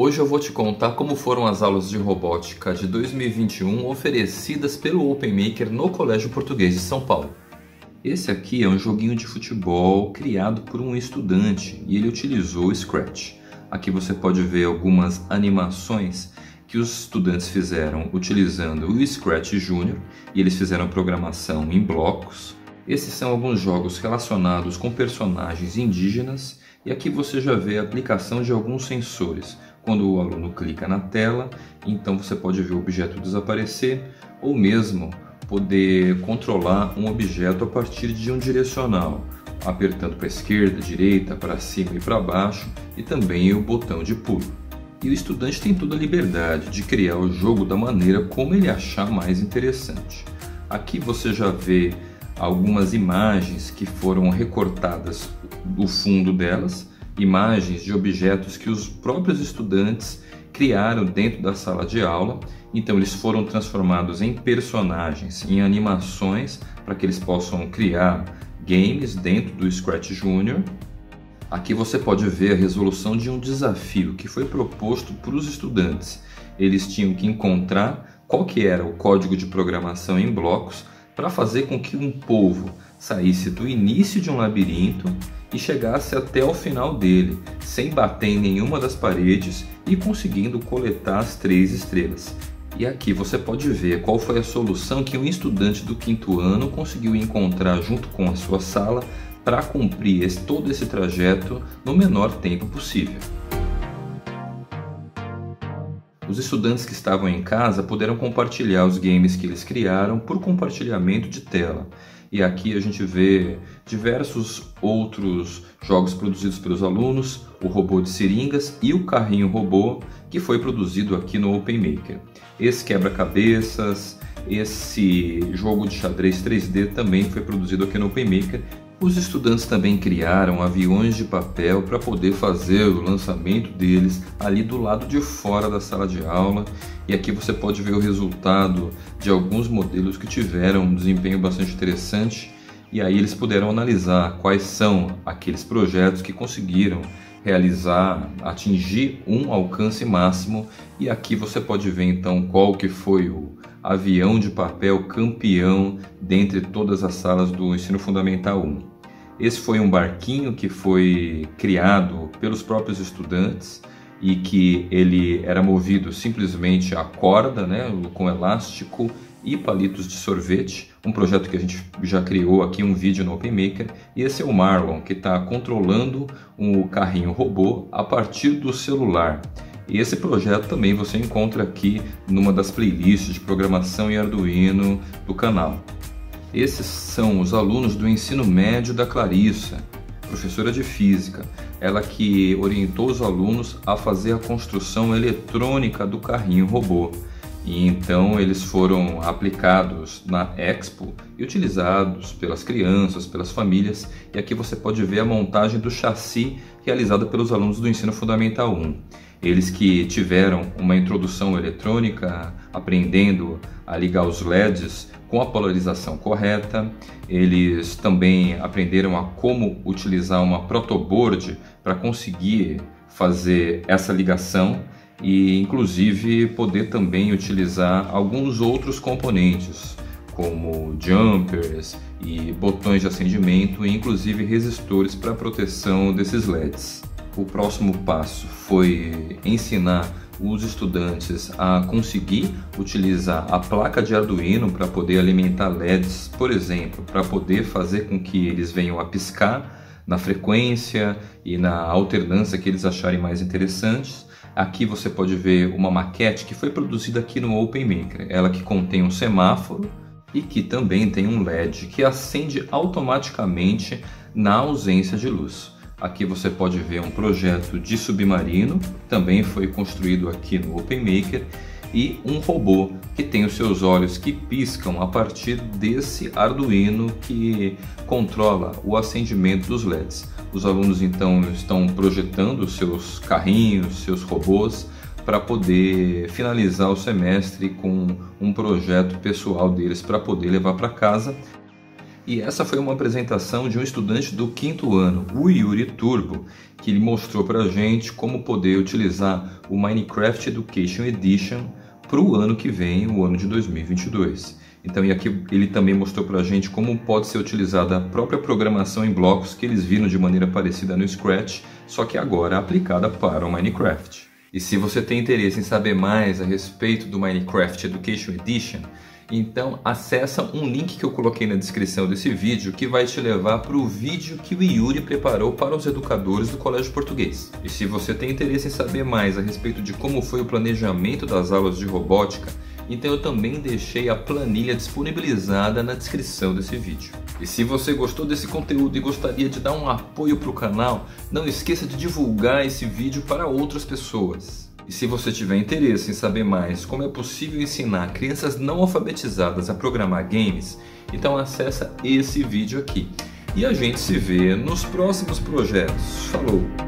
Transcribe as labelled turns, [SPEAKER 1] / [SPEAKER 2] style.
[SPEAKER 1] Hoje eu vou te contar como foram as aulas de robótica de 2021 oferecidas pelo OpenMaker no Colégio Português de São Paulo. Esse aqui é um joguinho de futebol criado por um estudante e ele utilizou o Scratch. Aqui você pode ver algumas animações que os estudantes fizeram utilizando o Scratch Junior e eles fizeram programação em blocos. Esses são alguns jogos relacionados com personagens indígenas e aqui você já vê a aplicação de alguns sensores. Quando o aluno clica na tela, então você pode ver o objeto desaparecer ou mesmo poder controlar um objeto a partir de um direcional, apertando para a esquerda, direita, para cima e para baixo e também o botão de pulo. E o estudante tem toda a liberdade de criar o jogo da maneira como ele achar mais interessante. Aqui você já vê algumas imagens que foram recortadas do fundo delas, imagens de objetos que os próprios estudantes criaram dentro da sala de aula. Então eles foram transformados em personagens, em animações, para que eles possam criar games dentro do Scratch Junior. Aqui você pode ver a resolução de um desafio que foi proposto para os estudantes. Eles tinham que encontrar qual que era o código de programação em blocos para fazer com que um povo saísse do início de um labirinto e chegasse até o final dele, sem bater em nenhuma das paredes e conseguindo coletar as três estrelas. E aqui você pode ver qual foi a solução que um estudante do quinto ano conseguiu encontrar junto com a sua sala para cumprir todo esse trajeto no menor tempo possível. Os estudantes que estavam em casa puderam compartilhar os games que eles criaram por compartilhamento de tela. E aqui a gente vê diversos outros jogos produzidos pelos alunos, o robô de seringas e o carrinho robô que foi produzido aqui no OpenMaker. Esse quebra-cabeças, esse jogo de xadrez 3D também foi produzido aqui no OpenMaker os estudantes também criaram aviões de papel para poder fazer o lançamento deles ali do lado de fora da sala de aula. E aqui você pode ver o resultado de alguns modelos que tiveram um desempenho bastante interessante. E aí eles puderam analisar quais são aqueles projetos que conseguiram realizar, atingir um alcance máximo. E aqui você pode ver então qual que foi o avião de papel campeão dentre todas as salas do ensino fundamental 1. Esse foi um barquinho que foi criado pelos próprios estudantes e que ele era movido simplesmente a corda, né, com elástico e palitos de sorvete, um projeto que a gente já criou aqui um vídeo no OpenMaker, e esse é o Marlon, que está controlando um carrinho robô a partir do celular. E esse projeto também você encontra aqui numa das playlists de programação e Arduino do canal. Esses são os alunos do ensino médio da Clarissa, professora de física, ela que orientou os alunos a fazer a construção eletrônica do carrinho robô. E então eles foram aplicados na Expo e utilizados pelas crianças, pelas famílias. E aqui você pode ver a montagem do chassi realizada pelos alunos do ensino fundamental 1. Eles que tiveram uma introdução eletrônica, aprendendo a ligar os LEDs com a polarização correta. Eles também aprenderam a como utilizar uma protoboard para conseguir fazer essa ligação e inclusive poder também utilizar alguns outros componentes como jumpers e botões de acendimento e inclusive resistores para proteção desses LEDs. O próximo passo foi ensinar os estudantes a conseguir utilizar a placa de Arduino para poder alimentar LEDs, por exemplo, para poder fazer com que eles venham a piscar na frequência e na alternância que eles acharem mais interessantes Aqui você pode ver uma maquete que foi produzida aqui no OpenMaker, ela que contém um semáforo e que também tem um LED que acende automaticamente na ausência de luz. Aqui você pode ver um projeto de submarino, também foi construído aqui no OpenMaker, e um robô que tem os seus olhos que piscam a partir desse Arduino que controla o acendimento dos LEDs. Os alunos então estão projetando seus carrinhos, seus robôs para poder finalizar o semestre com um projeto pessoal deles para poder levar para casa. E essa foi uma apresentação de um estudante do quinto ano, o Yuri Turbo, que ele mostrou para a gente como poder utilizar o Minecraft Education Edition para o ano que vem, o ano de 2022. Então, e aqui ele também mostrou para a gente como pode ser utilizada a própria programação em blocos que eles viram de maneira parecida no Scratch, só que agora aplicada para o Minecraft. E se você tem interesse em saber mais a respeito do Minecraft Education Edition, então acessa um link que eu coloquei na descrição desse vídeo que vai te levar para o vídeo que o Yuri preparou para os educadores do Colégio Português. E se você tem interesse em saber mais a respeito de como foi o planejamento das aulas de robótica, então eu também deixei a planilha disponibilizada na descrição desse vídeo. E se você gostou desse conteúdo e gostaria de dar um apoio para o canal, não esqueça de divulgar esse vídeo para outras pessoas. E se você tiver interesse em saber mais como é possível ensinar crianças não alfabetizadas a programar games, então acessa esse vídeo aqui. E a gente se vê nos próximos projetos. Falou!